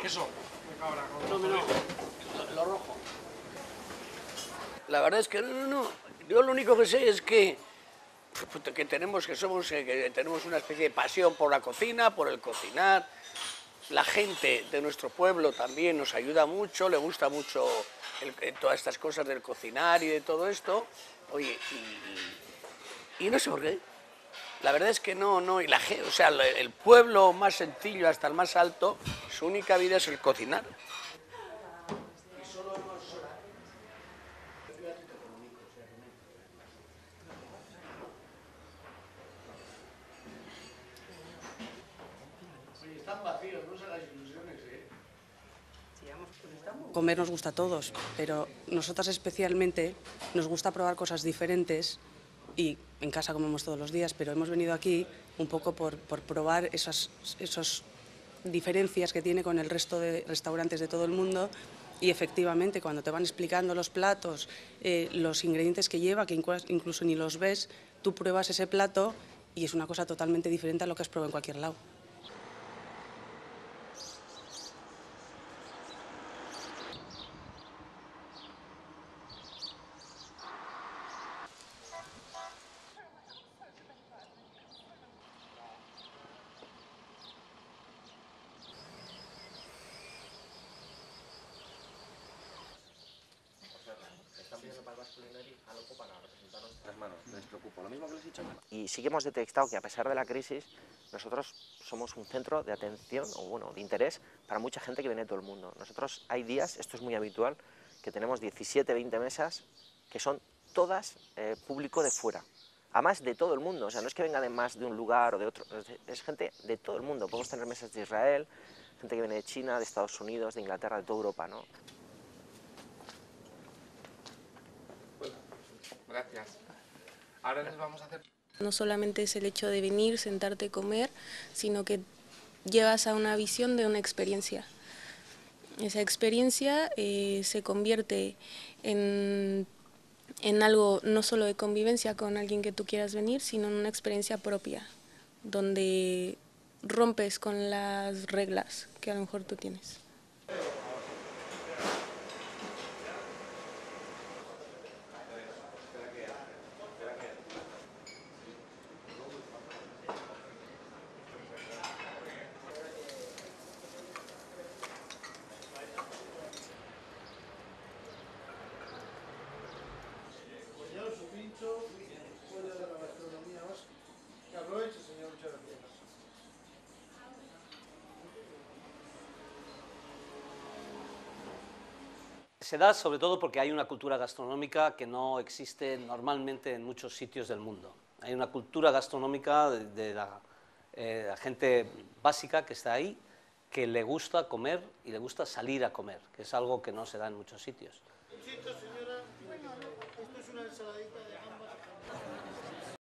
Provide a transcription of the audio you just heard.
Queso. De cabra. con No, no, lo, lo rojo. La verdad es que no, no, no. Yo lo único que sé es que, que tenemos que somos eh, que tenemos una especie de pasión por la cocina, por el cocinar. La gente de nuestro pueblo también nos ayuda mucho, le gusta mucho el- eh, todas estas cosas del cocinar y de todo esto. Oye, y, y- y no sé por qué. La verdad es que no, no, y la o sea, el- el pueblo más sencillo hasta el más alto, su única vida es el cocinar. Están vacíos, no se las ilusiones, ¿eh? Comer nos gusta a todos, pero nosotras especialmente nos gusta probar cosas diferentes y en casa comemos todos los días, pero hemos venido aquí un poco por, por probar esas esos diferencias que tiene con el resto de restaurantes de todo el mundo y efectivamente cuando te van explicando los platos, eh, los ingredientes que lleva, que inclu- incluso ni los ves, tú pruebas ese plato y es una cosa totalmente diferente a lo que has probado en cualquier lado. Y sí que hemos detectado que a pesar de la crisis, nosotros somos un centro de atención o bueno, de interés para mucha gente que viene de todo el mundo. Nosotros hay días, esto es muy habitual, que tenemos 17, 20 mesas que son todas eh, público de fuera. Además de todo el mundo, o sea, no es que venga de más de un lugar o de otro, es, de- es gente de todo el mundo. Podemos tener mesas de Israel, gente que viene de China, de Estados Unidos, de Inglaterra, de toda Europa, ¿no? No solamente es el hecho de venir, sentarte, comer, sino que llevas a una visión de una experiencia. Esa experiencia eh, se convierte en, en algo no solo de convivencia con alguien que tú quieras venir, sino en una experiencia propia, donde rompes con las reglas que a lo mejor tú tienes. Fuera de la gastronomía vasca. Que aproveche, señor, muchas gracias. Se da sobre todo porque hay una cultura gastronómica que no existe normalmente en muchos sitios del mundo. Hay una cultura gastronómica de, de la, eh, la gente básica que está ahí, que le gusta comer y le gusta salir a comer, que es algo que no se da en muchos sitios. Pinchito, señora. Esto es una ensaladita.